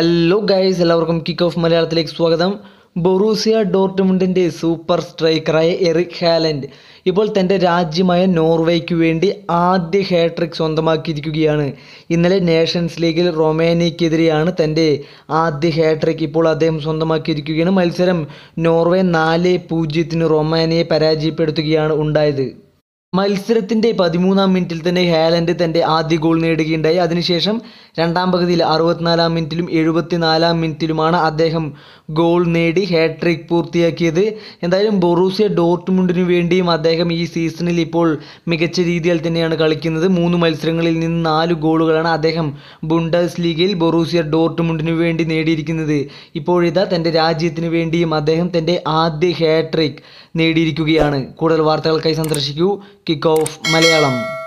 Hello guys എല്ലാവർക്കും kick off മലയാളത്തിലേക്ക് സ്വാഗതം. ബൊറൂസിയ ഡോർട്ട്മുണ്ടിന്റെ സൂപ്പർ സ്ട്രൈക്കറായ എറിക് ഹാലൻഡ് ഇപ്പോൾ തന്റെ രാജ്യമായ നോർവേയ്ക്ക് വേണ്ടി ആദ്യ ഹാട്രിക് സ്വന്തമാക്കിയിരിക്കുകയാണ്. ഇന്നലെ നേഷൻസ് ലീഗിൽ റൊമേനിയക്കെതിരെയാണ് തന്റെ ആദ്യ ഹാട്രിക് ഇപ്പോൾ അദ്ദേഹം സ്വന്തമാക്കിയിരിക്കുകയാണ്. മത്സരം നോർവേ നാല് പൂജ്യത്തിന് റൊമാനിയയെ പരാജയപ്പെടുത്തുകയാണ് ഉണ്ടായത്. മത്സരത്തിന്റെ പതിമൂന്നാം മിനിറ്റിൽ തന്നെ ഹാലൻഡ് തന്റെ ആദ്യ ഗോൾ നേടുകയുണ്ടായി. അതിനുശേഷം രണ്ടാം പകുതിയിൽ അറുപത്തിനാലാം മിനിറ്റിലും എഴുപത്തിനാലാം മിനിറ്റിലുമാണ് അദ്ദേഹം ഗോൾ നേടി ഹാട്രിക് പൂർത്തിയാക്കിയത്. എന്തായാലും ബൊറൂസിയ ഡോർട്ട്മുണ്ടിനു വേണ്ടിയും അദ്ദേഹം ഈ സീസണിൽ ഇപ്പോൾ മികച്ച രീതിയിൽ തന്നെയാണ് കളിക്കുന്നത്. മൂന്ന് മത്സരങ്ങളിൽ നിന്ന് നാല് ഗോളുകളാണ് അദ്ദേഹം ബുണ്ടസ് ലീഗിൽ ബൊറൂസിയ ഡോർട്ട്മുണ്ടിനു വേണ്ടി നേടിയിരിക്കുന്നത്. ഇപ്പോഴിതാ തന്റെ രാജ്യത്തിന് വേണ്ടിയും അദ്ദേഹം തന്റെ ആദ്യ ഹാട്രിക് നേടിയിരിക്കുകയാണ്. കൂടുതൽ വാർത്തകൾക്കായി സന്ദർശിക്കൂ. Kick off Malayalam.